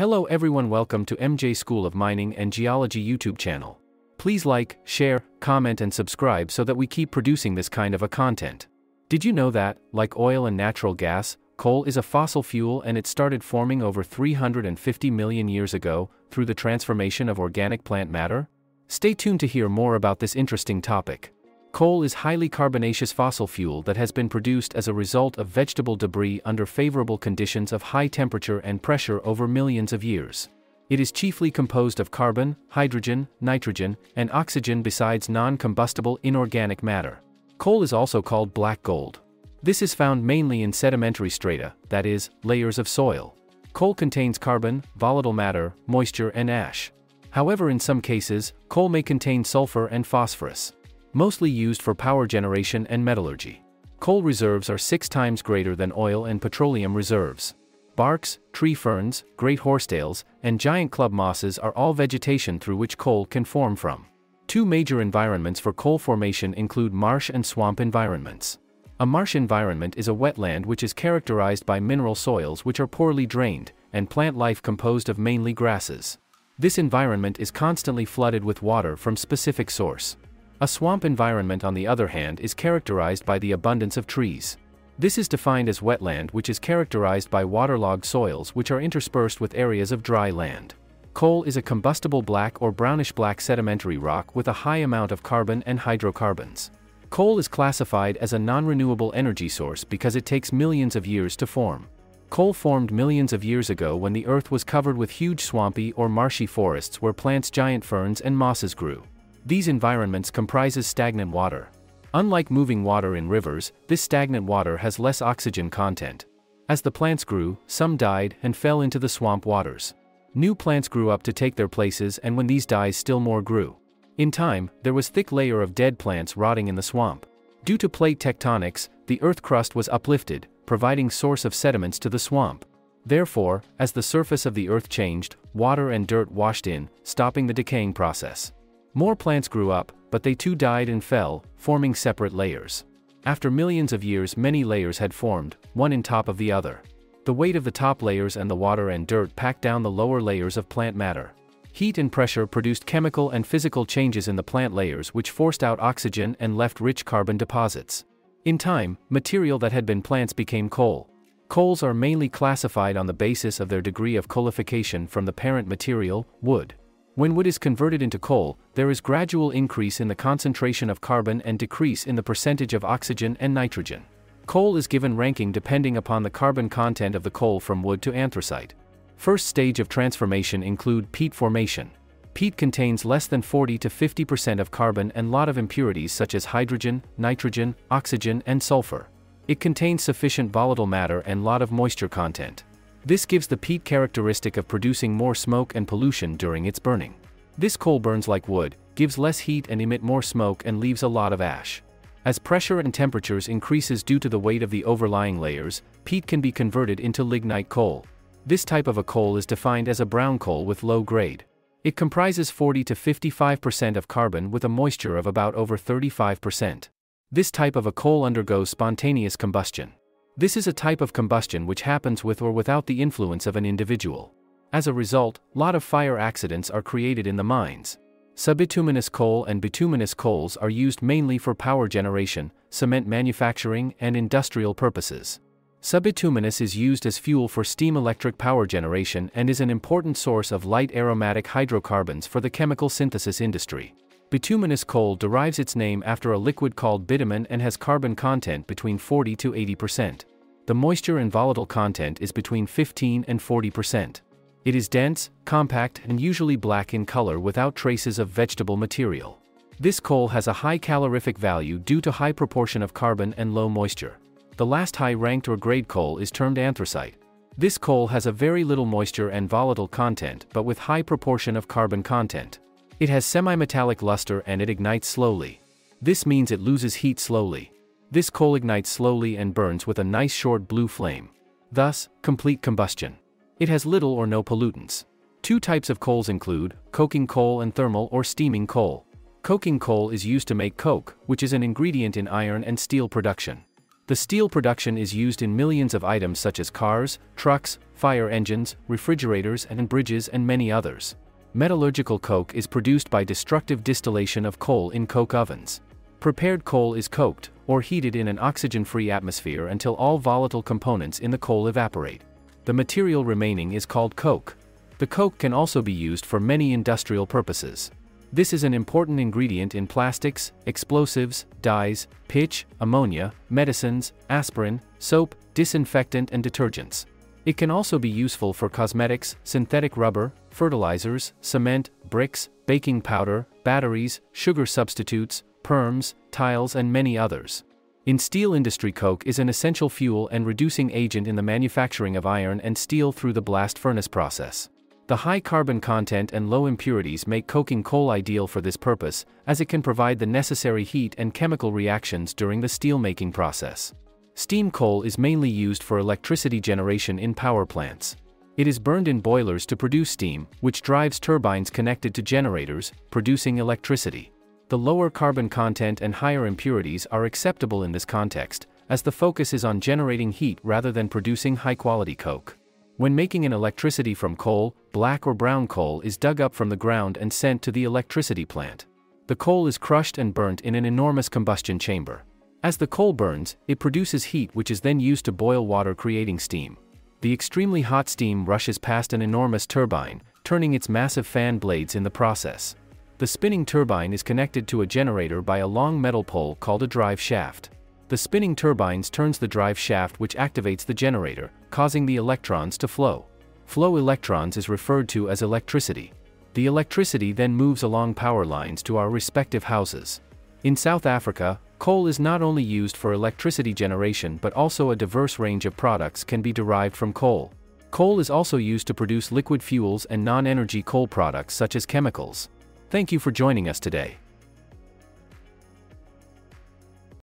Hello everyone welcome to MJ School of Mining and Geology YouTube channel. Please like, share, comment and subscribe so that we keep producing this kind of a content. Did you know that, like oil and natural gas, coal is a fossil fuel and it started forming over 350 million years ago through the transformation of organic plant matter? Stay tuned to hear more about this interesting topic. Coal is highly carbonaceous fossil fuel that has been produced as a result of vegetable debris under favorable conditions of high temperature and pressure over millions of years. It is chiefly composed of carbon, hydrogen, nitrogen, and oxygen besides non-combustible inorganic matter. Coal is also called black gold. This is found mainly in sedimentary strata, that is, layers of soil. Coal contains carbon, volatile matter, moisture and ash. However in some cases, coal may contain sulfur and phosphorus mostly used for power generation and metallurgy. Coal reserves are six times greater than oil and petroleum reserves. Barks, tree ferns, great horsetails, and giant club mosses are all vegetation through which coal can form from. Two major environments for coal formation include marsh and swamp environments. A marsh environment is a wetland which is characterized by mineral soils which are poorly drained, and plant life composed of mainly grasses. This environment is constantly flooded with water from specific source. A swamp environment on the other hand is characterized by the abundance of trees. This is defined as wetland which is characterized by waterlogged soils which are interspersed with areas of dry land. Coal is a combustible black or brownish-black sedimentary rock with a high amount of carbon and hydrocarbons. Coal is classified as a non-renewable energy source because it takes millions of years to form. Coal formed millions of years ago when the earth was covered with huge swampy or marshy forests where plants giant ferns and mosses grew. These environments comprises stagnant water. Unlike moving water in rivers, this stagnant water has less oxygen content. As the plants grew, some died and fell into the swamp waters. New plants grew up to take their places and when these dies still more grew. In time, there was thick layer of dead plants rotting in the swamp. Due to plate tectonics, the earth crust was uplifted, providing source of sediments to the swamp. Therefore, as the surface of the earth changed, water and dirt washed in, stopping the decaying process. More plants grew up, but they too died and fell, forming separate layers. After millions of years many layers had formed, one in top of the other. The weight of the top layers and the water and dirt packed down the lower layers of plant matter. Heat and pressure produced chemical and physical changes in the plant layers which forced out oxygen and left rich carbon deposits. In time, material that had been plants became coal. Coals are mainly classified on the basis of their degree of coalification from the parent material, wood. When wood is converted into coal, there is gradual increase in the concentration of carbon and decrease in the percentage of oxygen and nitrogen. Coal is given ranking depending upon the carbon content of the coal from wood to anthracite. First stage of transformation include peat formation. Peat contains less than 40 to 50% of carbon and lot of impurities such as hydrogen, nitrogen, oxygen and sulfur. It contains sufficient volatile matter and lot of moisture content. This gives the peat characteristic of producing more smoke and pollution during its burning. This coal burns like wood, gives less heat and emit more smoke and leaves a lot of ash. As pressure and temperatures increases due to the weight of the overlying layers, peat can be converted into lignite coal. This type of a coal is defined as a brown coal with low grade. It comprises 40 to 55% of carbon with a moisture of about over 35%. This type of a coal undergoes spontaneous combustion. This is a type of combustion which happens with or without the influence of an individual. As a result, lot of fire accidents are created in the mines. Subbituminous coal and bituminous coals are used mainly for power generation, cement manufacturing and industrial purposes. Subbituminous is used as fuel for steam electric power generation and is an important source of light aromatic hydrocarbons for the chemical synthesis industry. Bituminous coal derives its name after a liquid called bitumen and has carbon content between 40 to 80% the moisture and volatile content is between 15 and 40%. It is dense, compact and usually black in color without traces of vegetable material. This coal has a high calorific value due to high proportion of carbon and low moisture. The last high-ranked or grade coal is termed anthracite. This coal has a very little moisture and volatile content but with high proportion of carbon content. It has semi-metallic luster and it ignites slowly. This means it loses heat slowly. This coal ignites slowly and burns with a nice short blue flame. Thus, complete combustion. It has little or no pollutants. Two types of coals include, coking coal and thermal or steaming coal. Coking coal is used to make coke, which is an ingredient in iron and steel production. The steel production is used in millions of items such as cars, trucks, fire engines, refrigerators and bridges and many others. Metallurgical coke is produced by destructive distillation of coal in coke ovens. Prepared coal is coked, or heated in an oxygen-free atmosphere until all volatile components in the coal evaporate. The material remaining is called coke. The coke can also be used for many industrial purposes. This is an important ingredient in plastics, explosives, dyes, pitch, ammonia, medicines, aspirin, soap, disinfectant and detergents. It can also be useful for cosmetics, synthetic rubber, fertilizers, cement, bricks, baking powder, batteries, sugar substitutes, perms, tiles and many others. In steel industry coke is an essential fuel and reducing agent in the manufacturing of iron and steel through the blast furnace process. The high carbon content and low impurities make coking coal ideal for this purpose, as it can provide the necessary heat and chemical reactions during the steelmaking process. Steam coal is mainly used for electricity generation in power plants. It is burned in boilers to produce steam, which drives turbines connected to generators, producing electricity. The lower carbon content and higher impurities are acceptable in this context, as the focus is on generating heat rather than producing high-quality coke. When making an electricity from coal, black or brown coal is dug up from the ground and sent to the electricity plant. The coal is crushed and burnt in an enormous combustion chamber. As the coal burns, it produces heat which is then used to boil water creating steam. The extremely hot steam rushes past an enormous turbine, turning its massive fan blades in the process. The spinning turbine is connected to a generator by a long metal pole called a drive shaft. The spinning turbines turns the drive shaft which activates the generator, causing the electrons to flow. Flow electrons is referred to as electricity. The electricity then moves along power lines to our respective houses. In South Africa, Coal is not only used for electricity generation but also a diverse range of products can be derived from coal. Coal is also used to produce liquid fuels and non-energy coal products such as chemicals. Thank you for joining us today.